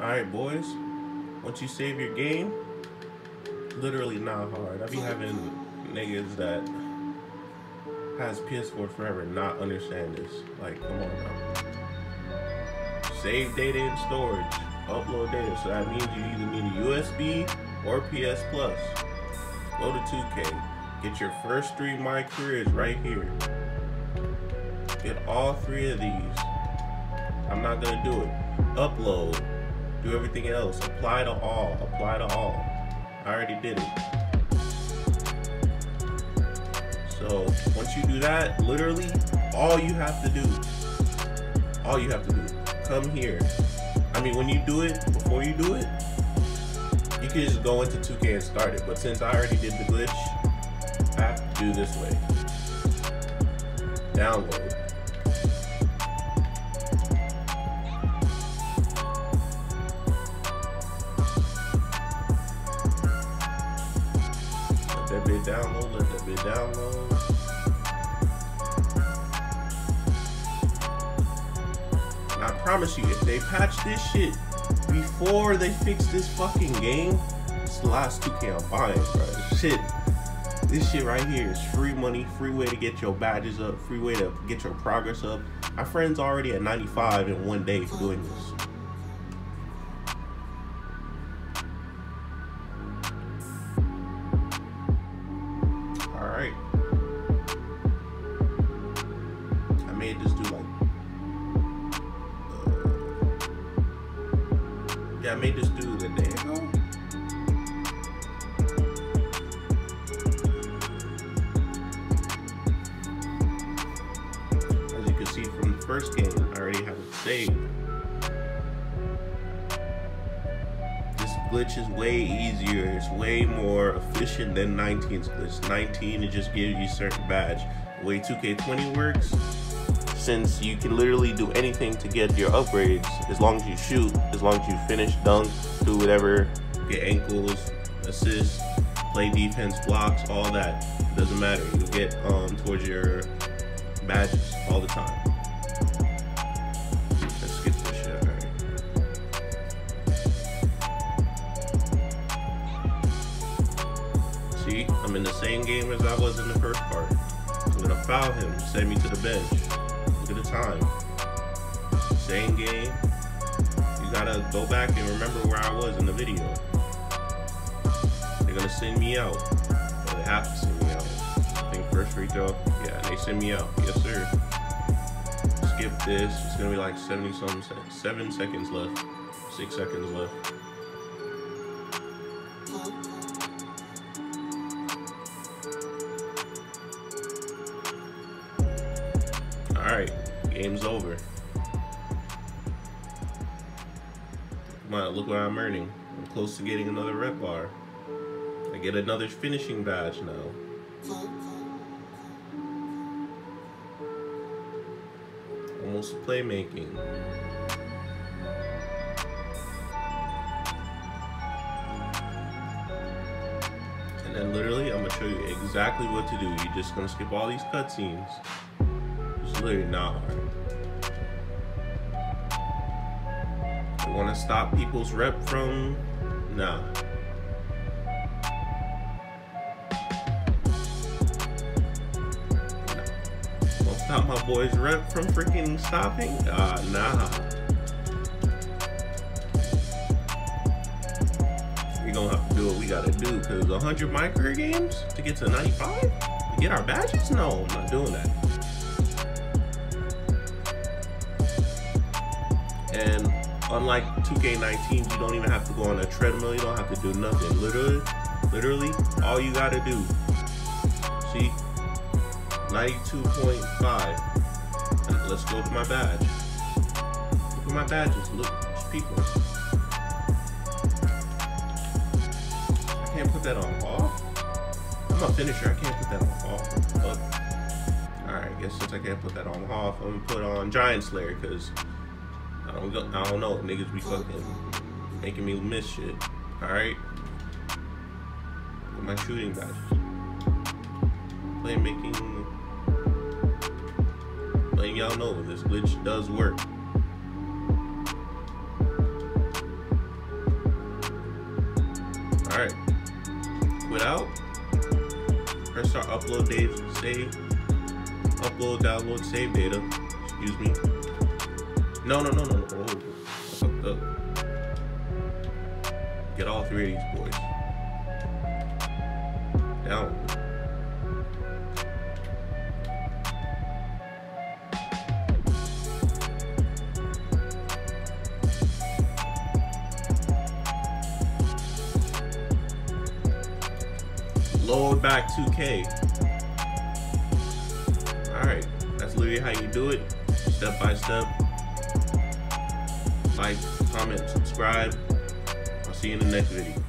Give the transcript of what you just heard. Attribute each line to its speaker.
Speaker 1: Alright, boys. Once you save your game, literally not hard. I be having niggas that has PS4 forever not understand this. Like, come on now. Save data in storage. Upload data. So that means you either need a USB or PS Plus. Go to 2K. Get your first three My Careers right here. Get all three of these. I'm not gonna do it. Upload. Do everything else. Apply to all. Apply to all. I already did it. So once you do that, literally all you have to do, all you have to do, come here. I mean, when you do it, before you do it, you can just go into 2K and start it. But since I already did the glitch, I have to do this way. Download. That bit download, let that I promise you, if they patch this shit before they fix this fucking game, it's the last 2K I'm buying, bro. Shit. This shit right here is free money, free way to get your badges up, free way to get your progress up. My friend's already at 95 in one day doing this. This do like. Uh, yeah, I made this the day ago. As you can see from the first game, I already have it saved. This glitch is way easier. It's way more efficient than 19's glitch. 19 it just gives you certain badge. The way 2K20 works, since you can literally do anything to get your upgrades, as long as you shoot, as long as you finish, dunk, do whatever, get ankles, assists, play defense, blocks, all that. Doesn't matter. You'll get um towards your badges all the time. Let's this shit. See, I'm in the same game as I was in the first part. I'm gonna foul him, send me to the bench. At the time. Same game. You gotta go back and remember where I was in the video. They're gonna send me out. Or they have to send me out. I think first free throw. Yeah, they send me out. Yes, sir. Skip this. It's gonna be like 70 something. Seven seconds left. Six seconds left. Alright, game's over. Come on, look what I'm earning. I'm close to getting another red bar. I get another finishing badge now. Almost playmaking. And then literally, I'm gonna show you exactly what to do. You're just gonna skip all these cutscenes. Literally not hard. You wanna stop people's rep from, nah. Don't stop my boy's rep from freaking stopping? Uh, nah. We gonna have to do what we gotta do, cause 100 micro games to get to 95? To get our badges? No, I'm not doing that. And unlike 2K19, you don't even have to go on a treadmill. You don't have to do nothing. Literally, literally, all you gotta do. See, 92.5. Let's go to my badge. Look at my badges. Look, people. I can't put that on off. I'm a finisher. I can't put that on off. Fuck. Alright, I guess since I can't put that on off, I'm gonna put on Giant Slayer because I don't go, I don't know. Niggas be fucking making me miss shit. Alright? My shooting badges. Playmaking. Letting y'all know this glitch does work. Alright. Without, press start upload date, save, upload, download, save data. Excuse me. No, no, no, no, no. Up. Get all three of these boys. Down. load back 2K. Alright, that's literally how you do it, step by step. Like, comment, subscribe. I'll see you in the next video.